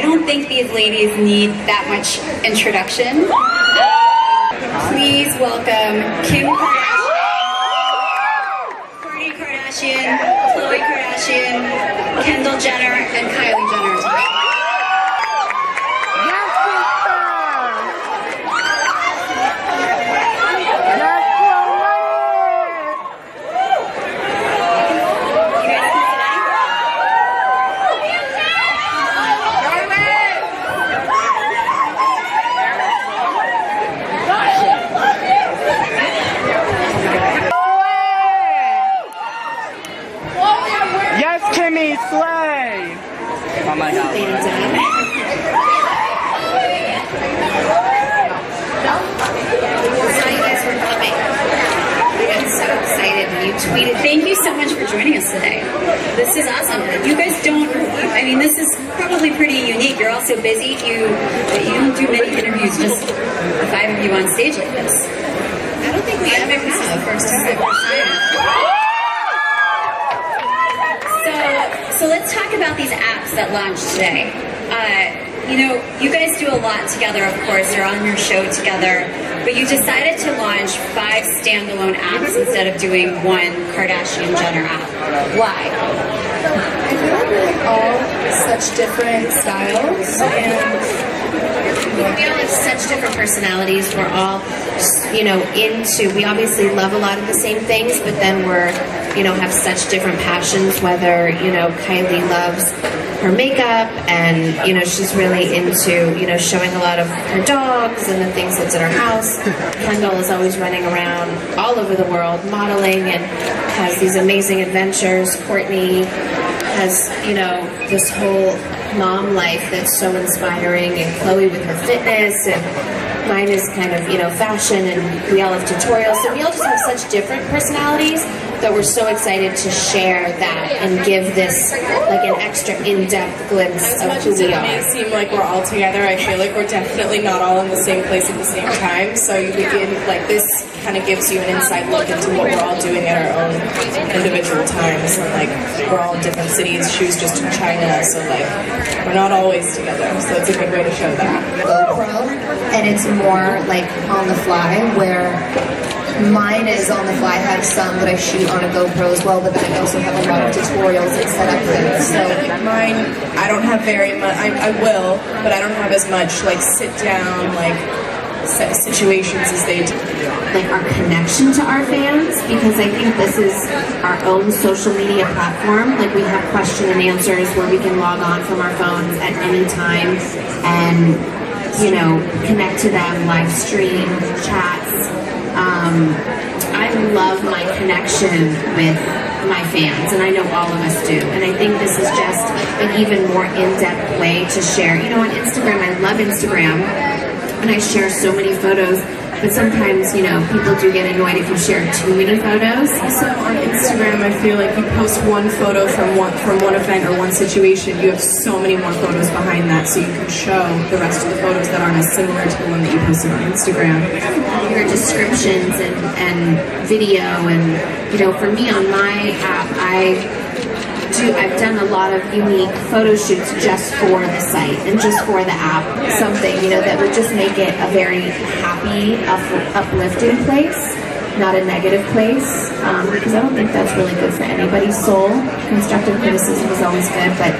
I don't think these ladies need that much introduction. Please welcome Kim Kardashian, Kourtney Kardashian, Khloe Kardashian, Kendall Jenner, and Kylie Jenner. You guys can sit down. Yes, Kimmy, slay! Oh my god. Ladies and gentlemen. Saw you guys were filming. I got so excited when you tweeted. Thank you so much for joining us today. This is awesome. You guys don't. I mean, this is probably pretty unique. You're all so busy. You you don't do many interviews. Just the five of you on stage like this. I don't think we ever have. This is the first time. So, so let's talk about these apps that launched today. Uh, you know, you guys do a lot together, of course. You're on your show together, but you decided to launch five standalone apps instead of doing one Kardashian Jenner app. Why? I feel like we're like all such different styles and We all have such different personalities. We're all, you know, into. We obviously love a lot of the same things, but then we're, you know, have such different passions. Whether you know, Kylie loves her makeup, and you know, she's really into, you know, showing a lot of her dogs and the things that's in her house. Kendall is always running around all over the world, modeling, and has these amazing adventures. Kourtney has, you know, this whole mom life that's so inspiring, and Khloe with her fitness, and mine is kind of, you know, fashion, and we all have tutorials. So we all just have such different personalities that we're so excited to share that and give this like an extra in-depth glimpse as of much who as it are. may seem like we're all together, I feel like we're definitely not all in the same place at the same time. So you begin like this kind of gives you an inside look into what we're all doing at our own individual times. And like we're all in different cities. She was just in China, so like we're not always together. So it's a good way to show that. GoPro, and it's more like on the fly, where mine is on the fly. I have some that I shoot on a GoPro as well, but then I also have a lot of tutorials and set up things. So Mine, I don't have very much. I, I will, but I don't have as much like sit down like situations as they do. like our connection to our fans because I think this is our own social media platform. Like we have question and answers where we can log on from our phones at any time and you know connect to them, live stream, chats. Um, I love my connection with my fans, and I know all of us do. And I think this is just an even more in-depth way to share. You know, on Instagram, I love Instagram and I share so many photos. But sometimes, you know, people do get annoyed if you share too many photos. Also on I feel like you post one photo from one from one event or one situation, you have so many more photos behind that, so you can show the rest of the photos that aren't as similar to the one that you posted on Instagram. Your descriptions and, and video, and you know, for me on my app, I do. I've done a lot of unique photo shoots just for the site and just for the app. Something you know that would just make it a very happy, up, uplifting place. Not a negative place, um, because I don't think that's really good for anybody's soul. Constructive criticism is always good, but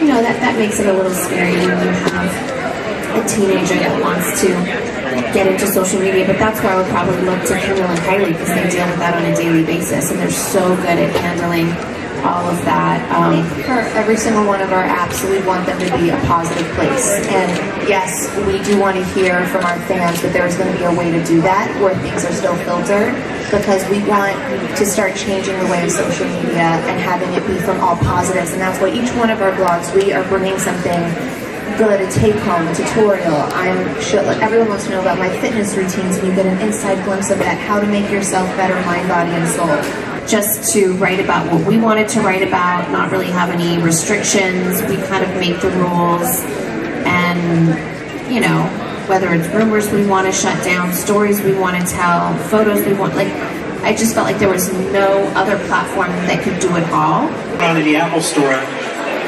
you know that that makes it a little scary when you have a teenager that wants to get into social media, but that's where I would probably look to Kendall and Kylie because they deal with that on a daily basis and they're so good at handling all of that. Um, for every single one of our apps, we want them to be a positive place. And yes, we do want to hear from our fans, that there's going to be a way to do that where things are still filtered because we want to start changing the way of social media and having it be from all positives. And that's why each one of our blogs, we are bringing something good, a take home, a tutorial. I'm sure everyone wants to know about my fitness routines and you get an inside glimpse of that, how to make yourself better mind, body, and soul. Just to write about what we wanted to write about, not really have any restrictions. We kind of make the rules, and you know, whether it's rumors we want to shut down, stories we want to tell, photos we want, like, I just felt like there was no other platform that could do it all. Around in the Apple Store,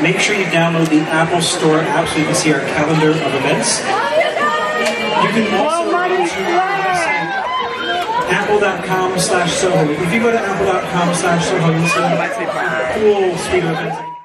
make sure you download the Apple Store app so you can see our calendar of events. You can to apple.com slash Soho. If you go to apple.com slash Soho, you'll see cool speed events.